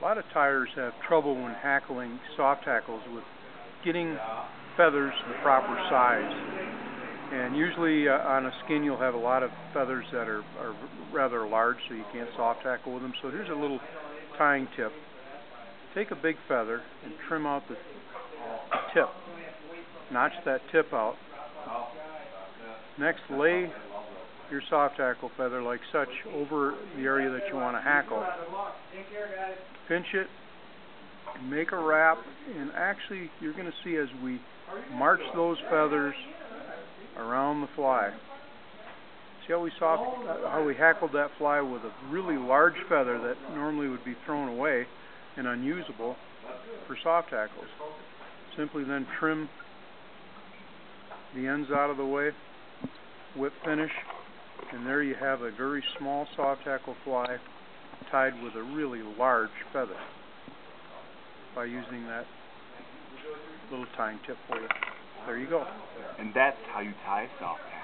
A lot of tyers have trouble when hackling soft hackles with getting feathers the proper size. And usually uh, on a skin you'll have a lot of feathers that are, are rather large so you can't soft hackle with them. So here's a little tying tip. Take a big feather and trim out the, the tip. Notch that tip out. Next lay your soft hackle feather like such over the area that you want to hackle. Pinch it, make a wrap, and actually you're going to see as we march those feathers around the fly. See how we soft, how we hackled that fly with a really large feather that normally would be thrown away and unusable for soft hackles. Simply then trim the ends out of the way, whip finish, and there you have a very small soft hackle fly tied with a really large feather by using that little tying tip for you. There you go. And that's how you tie soft hackle.